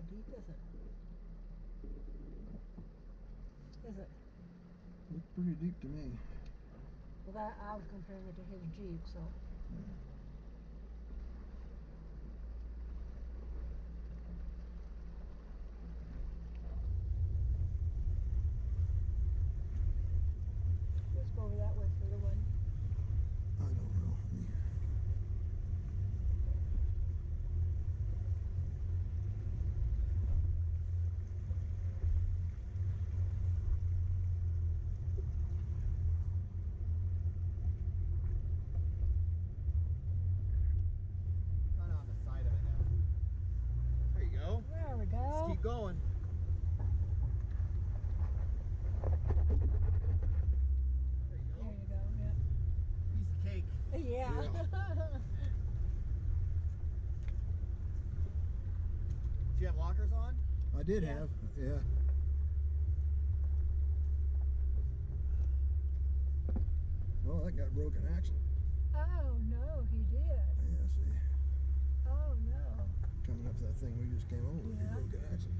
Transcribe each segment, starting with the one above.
it's not that deep, is it? Is it? Looked pretty deep to me. Well, that I was comparing it to his Jeep, so. Let's go over that way for the one. I don't know. Kind of on the side of it now. There you go. There we Just go. keep going. There you There go. you go. Yeah. Piece of cake. Yeah. Do you have lockers on? I did Yeah. have, yeah. Well, that got broken axle. oh no, he did. Yeah, see, Oh no. coming up to that thing we just came over, with, Yeah. he broke an axle.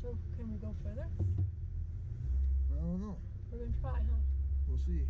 So can we go further? I don't know. We're gonna try, huh? We'll see.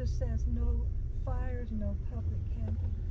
Just says no fires, no public camping.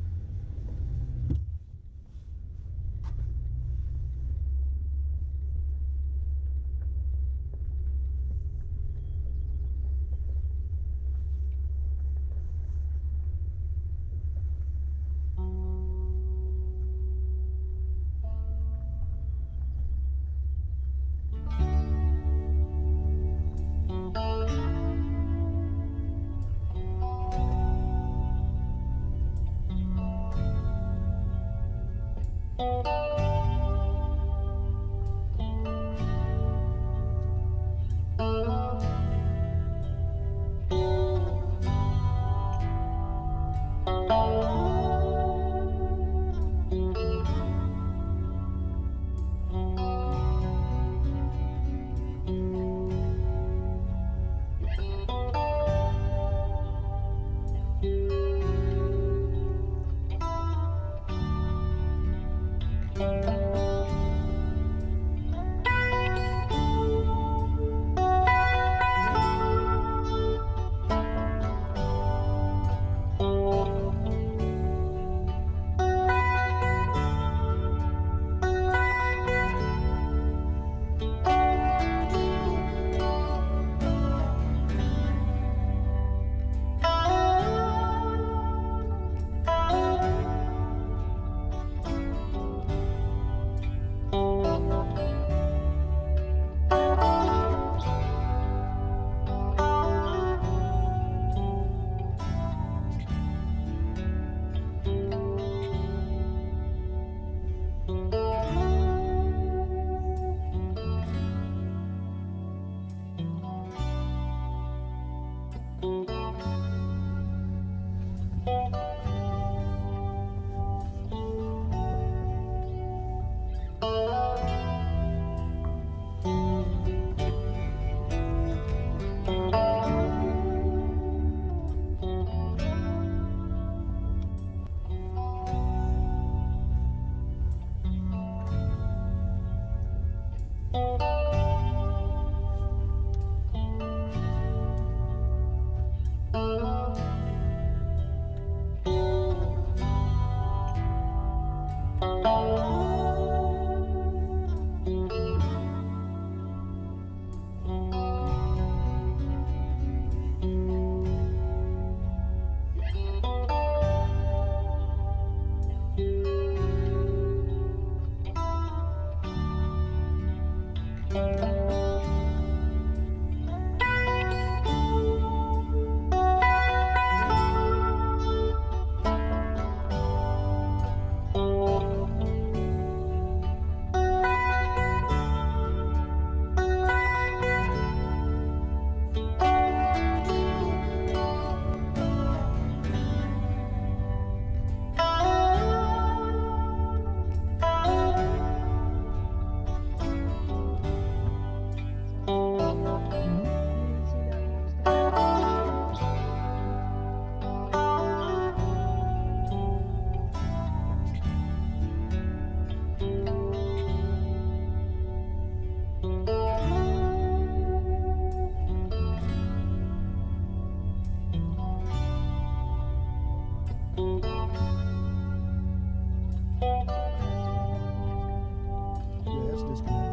disconnect.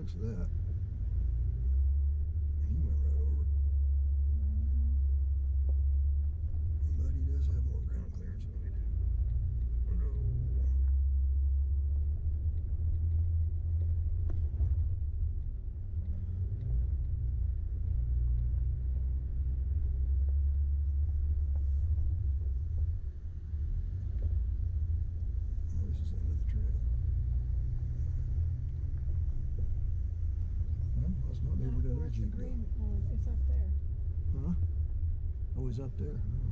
looks at that. it's up there. Huh? Oh, it's up there. Oh.